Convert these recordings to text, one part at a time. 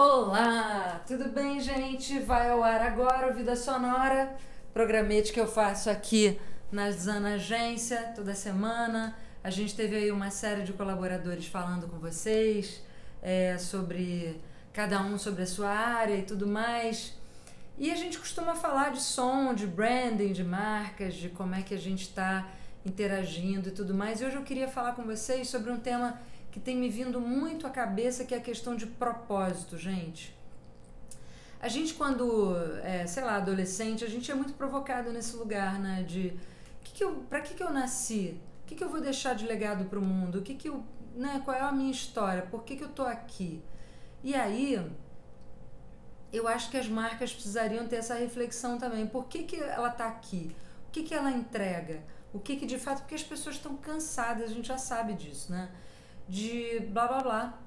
Olá, tudo bem, gente? Vai ao ar agora o Vida Sonora, programete que eu faço aqui na Zana Agência toda semana. A gente teve aí uma série de colaboradores falando com vocês é, sobre cada um sobre a sua área e tudo mais. E a gente costuma falar de som, de branding, de marcas, de como é que a gente está interagindo e tudo mais. E hoje eu queria falar com vocês sobre um tema que tem me vindo muito à cabeça, que é a questão de propósito, gente. A gente, quando é, sei lá, adolescente, a gente é muito provocado nesse lugar, né? De que que eu, pra que, que eu nasci? O que, que eu vou deixar de legado para o mundo? O que, que eu, né, qual é a minha história? Por que, que eu tô aqui? E aí, eu acho que as marcas precisariam ter essa reflexão também. Por que, que ela está aqui? O que, que ela entrega? O que, que de fato. Porque as pessoas estão cansadas, a gente já sabe disso, né? De blá blá blá.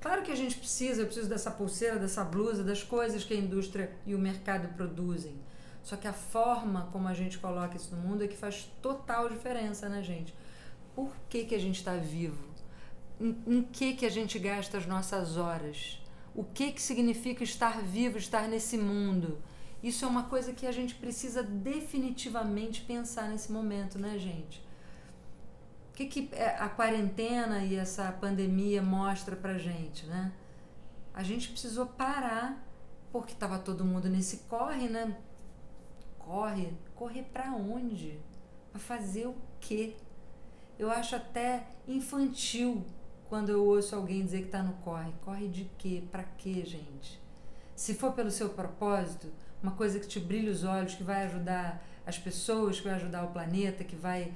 Claro que a gente precisa, eu preciso dessa pulseira, dessa blusa, das coisas que a indústria e o mercado produzem. Só que a forma como a gente coloca isso no mundo é que faz total diferença, né, gente? Por que, que a gente está vivo? Em, em, que, que a gente gasta as nossas horas? O que, que significa estar vivo, estar nesse mundo? Isso é uma coisa que a gente precisa definitivamente pensar nesse momento, né, gente? Que, que é, a quarentena e essa pandemia mostra pra gente, né? A gente precisou parar porque estava todo mundo nesse corre, né? Corre, correr para onde? Para fazer o quê? Eu acho até infantil quando eu ouço alguém dizer que está no corre. Corre de quê? Para quê, gente? Se for pelo seu propósito, uma coisa que te brilha os olhos, que vai ajudar as pessoas, que vai ajudar o planeta, que vai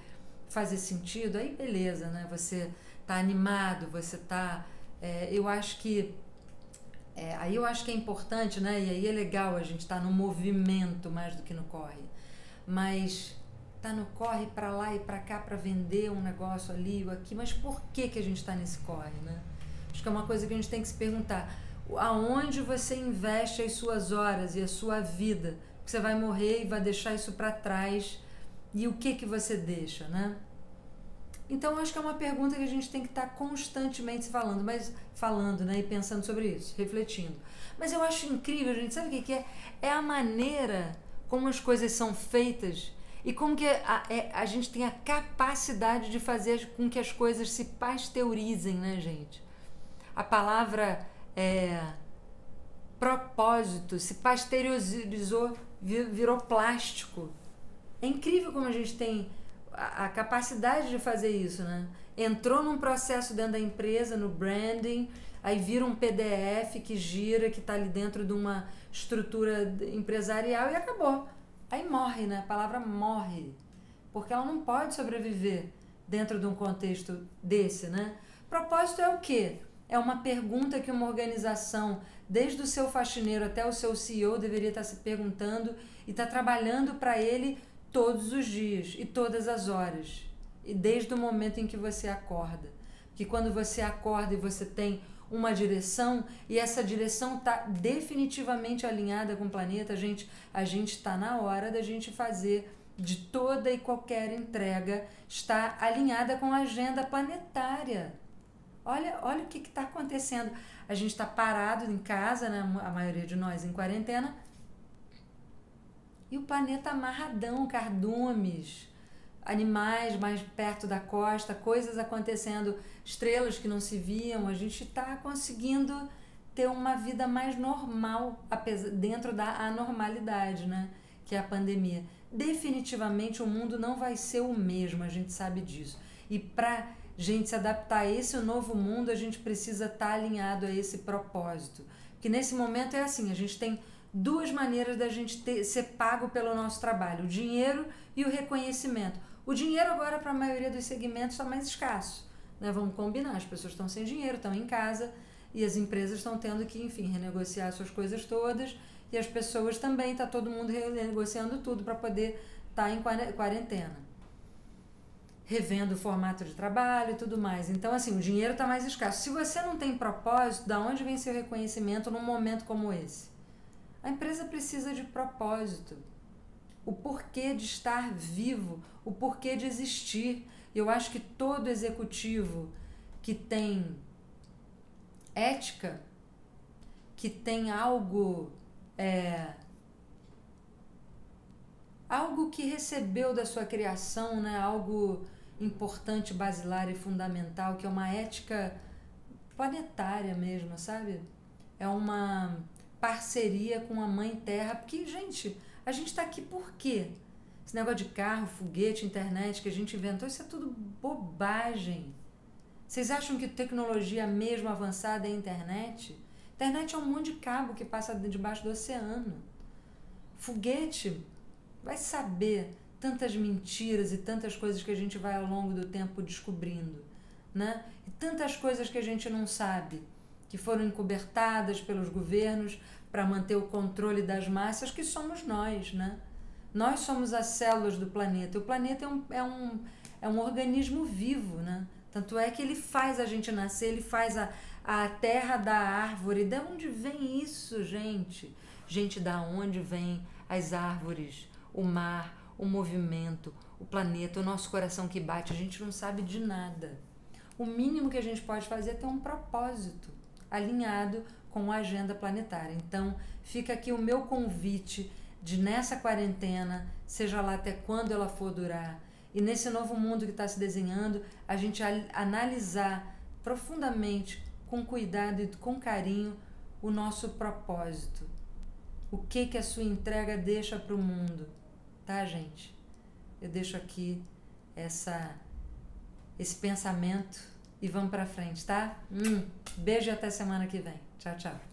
fazer sentido, aí beleza, né? Você tá animado, você tá. É, eu acho que. É, aí eu acho que é importante, né? E aí é legal a gente estar tá no movimento mais do que no corre. Mas tá no corre para lá e para cá para vender um negócio ali ou aqui, mas por que que a gente está nesse corre, né? Acho que é uma coisa que a gente tem que se perguntar. Aonde você investe as suas horas e a sua vida? Porque você vai morrer e vai deixar isso para trás e o que que você deixa, né? Então acho que é uma pergunta que a gente tem que estar constantemente falando, mas falando, né, e pensando sobre isso, refletindo. Mas eu acho incrível, gente, sabe o que, que é? É a maneira como as coisas são feitas e como que a, é, a gente tem a capacidade de fazer com que as coisas se pasteurizem, né, gente? A palavra é, propósito se pasteurizou, virou plástico. É incrível como a gente tem a, capacidade de fazer isso, né? Entrou num processo dentro da empresa, no branding, aí vira um PDF que gira, que está ali dentro de uma estrutura empresarial e acabou. Aí morre, né? A palavra morre. Porque ela não pode sobreviver dentro de um contexto desse, né? Propósito é o quê? É uma pergunta que uma organização, desde o seu faxineiro até o seu CEO, deveria estar se perguntando e estar trabalhando para ele todos os dias e todas as horas, e desde o momento em que você acorda. Que quando você acorda e você tem uma direção e essa direção está definitivamente alinhada com o planeta, a gente a gente está na hora da gente fazer de toda e qualquer entrega está alinhada com a agenda planetária. Olha, olha o que está acontecendo. A gente está parado em casa, né? a maioria de nós em quarentena, e o planeta amarradão, cardumes, animais mais perto da costa, coisas acontecendo, estrelas que não se viam. A gente está conseguindo ter uma vida mais normal dentro da anormalidade, né? Que é a pandemia. Definitivamente o mundo não vai ser o mesmo, a gente sabe disso. E para gente se adaptar a esse novo mundo, a gente precisa estar tá alinhado a esse propósito. Que nesse momento é assim, a gente tem duas maneiras da gente ter, ser pago pelo nosso trabalho: o dinheiro e o reconhecimento. O dinheiro agora para a maioria dos segmentos está mais escasso, né? Vamos combinar, as pessoas estão sem dinheiro, estão em casa e as empresas estão tendo que, enfim, renegociar suas coisas todas e as pessoas também, está todo mundo renegociando tudo para poder estar tá em quarentena. Revendo o formato de trabalho e tudo mais. Então, assim, o dinheiro está mais escasso. Se você não tem propósito, da onde vem seu reconhecimento num momento como esse? A empresa precisa de propósito, o porquê de estar vivo, o porquê de existir. Eu acho que todo executivo que tem ética, que tem algo é, algo que recebeu da sua criação, né? Algo importante, basilar e fundamental, que é uma ética planetária mesmo, sabe? É uma parceria com a Mãe Terra, porque, gente, a gente está aqui por quê? Esse negócio de carro, foguete, internet que a gente inventou, isso é tudo bobagem. Vocês acham que tecnologia mesmo avançada é internet? Internet é um monte de cabo que passa debaixo do oceano. Foguete, vai saber tantas mentiras e tantas coisas que a gente vai ao longo do tempo descobrindo, né? E tantas coisas que a gente não sabe, que foram encobertadas pelos governos para manter o controle das massas, que somos nós, né? Nós somos as células do planeta. O planeta é um, é um, é um organismo vivo, né? Tanto é que ele faz a gente nascer, ele faz a, a terra da árvore. De onde vem isso, gente? Gente, da onde vem as árvores? o mar, o movimento, o planeta, o nosso coração que bate, a gente não sabe de nada. O mínimo que a gente pode fazer é ter um propósito alinhado com a agenda planetária. Então, fica aqui o meu convite de nessa quarentena, seja lá até quando ela for durar, e nesse novo mundo que está se desenhando, a gente analisar profundamente, com cuidado e com carinho, o nosso propósito. O que que a sua entrega deixa para o mundo? tá, gente? Eu deixo aqui essa esse pensamento e vamos para frente, tá? Hum, beijo e até semana que vem. Tchau, tchau.